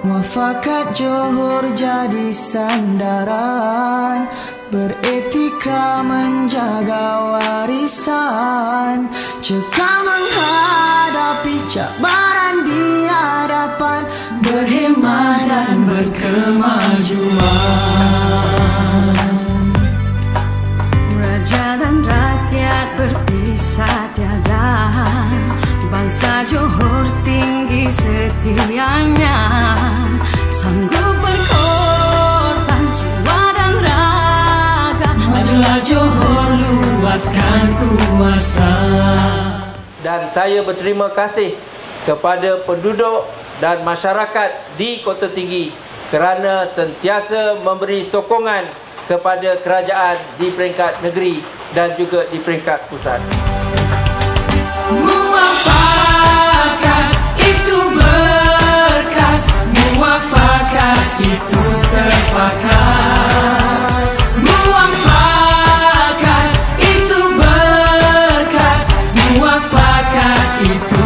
Muafakat Johor jadi sandaran. Beretika menjaga warisan. Cekal menghadapi cabaran di hadapan. Berhemat dan berkemajuan Bangsa Johor tinggi setianya. Sanggup berkorban jiwa dan raga. Majulah Johor luaskan kuasa. Dan saya berterima kasih kepada penduduk dan masyarakat di Kota Tinggi kerana sentiasa memberi sokongan kepada kerajaan di peringkat negeri dan juga di peringkat pusat. Muafakat itu sepakat. Muafakat itu berkat? Muafakat itu